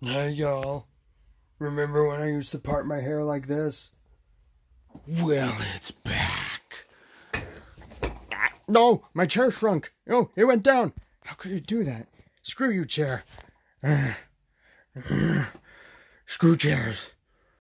Hey, y'all. Remember when I used to part my hair like this? Well, it's back. No, my chair shrunk. Oh, it went down. How could you do that? Screw you, chair. Screw chairs.